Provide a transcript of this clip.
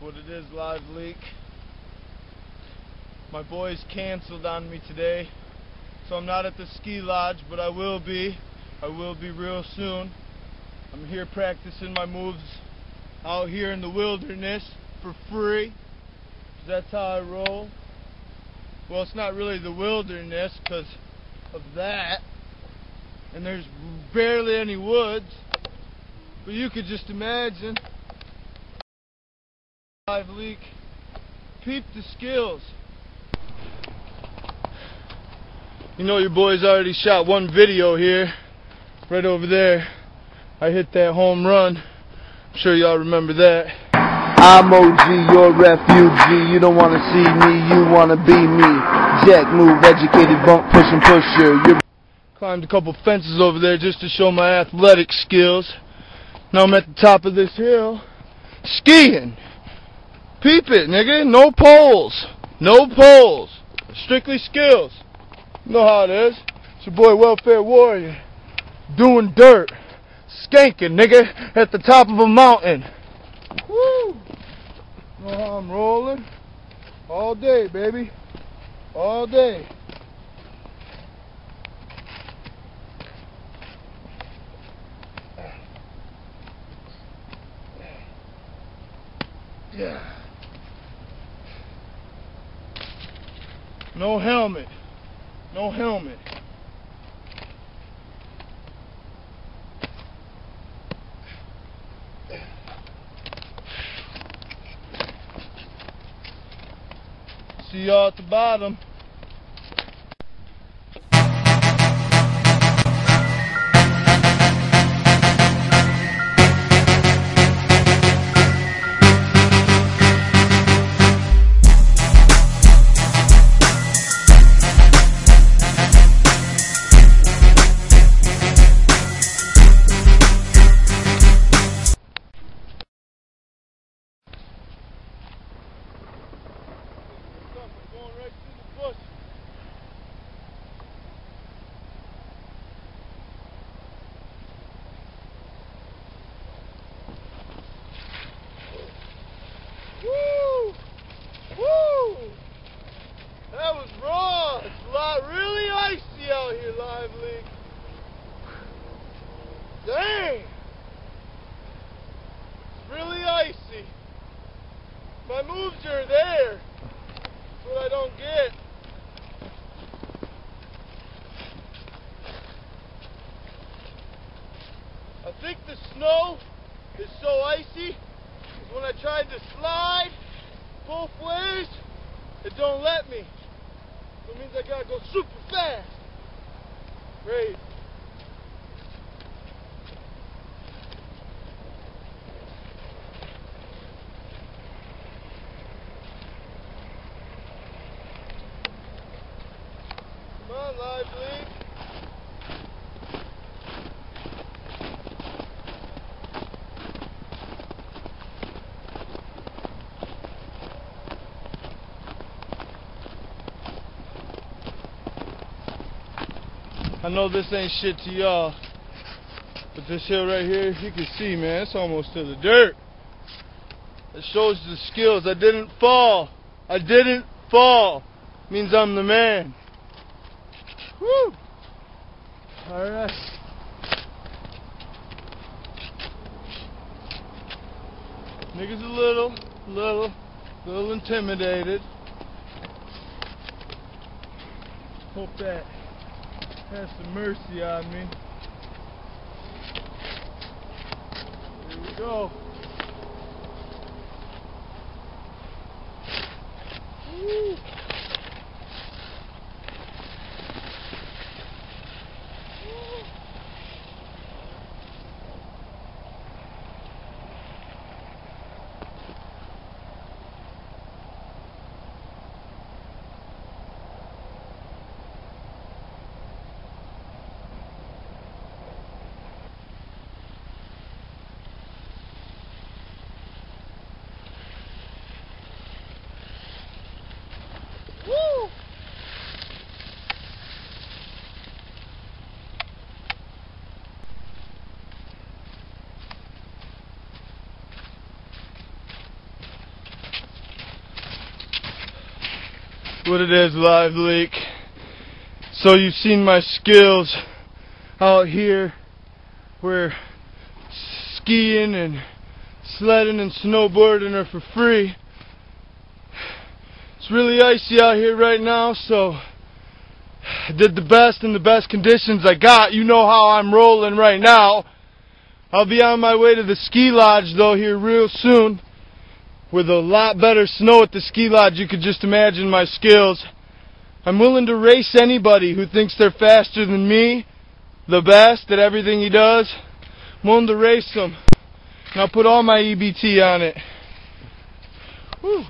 what it is, Live Leak. My boys canceled on me today, so I'm not at the ski lodge, but I will be. I will be real soon. I'm here practicing my moves out here in the wilderness for free. That's how I roll. Well, it's not really the wilderness because of that. And there's barely any woods. But you could just imagine. Live leak. Peep the skills. You know your boys already shot one video here. Right over there. I hit that home run. I'm sure y'all remember that. I'm OG, your refugee. You don't wanna see me, you wanna be me. Jack move, educated, bump, pushing pusher. You're Climbed a couple fences over there just to show my athletic skills. Now I'm at the top of this hill. Skiing. Peep it, nigga. No poles. No poles. Strictly skills. You know how it is. It's your boy Welfare Warrior. Doing dirt. Skanking, nigga. At the top of a mountain. Woo! Know how I'm rolling? All day, baby. All day. Yeah. No helmet. No helmet. See y'all at the bottom. It's really icy. My moves are there. That's what I don't get. I think the snow is so icy 'cause when I tried to slide both ways, it don't let me. So it means I gotta go super fast. Crazy. Come on, I know this ain't shit to y'all, but this hill right here, you can see, man, it's almost to the dirt. It shows the skills. I didn't fall. I didn't fall. Means I'm the man. Woo! Alright. Niggas a little, little, little intimidated. Hope that has some mercy on me. Here we go. What it is, Live Leak. So you've seen my skills out here where skiing and sledding and snowboarding are for free. It's really icy out here right now, so I did the best in the best conditions I got. You know how I'm rolling right now. I'll be on my way to the ski lodge though here real soon with a lot better snow at the ski lodge. You could just imagine my skills. I'm willing to race anybody who thinks they're faster than me, the best at everything he does. I'm willing to race them. And I'll put all my EBT on it. Whew.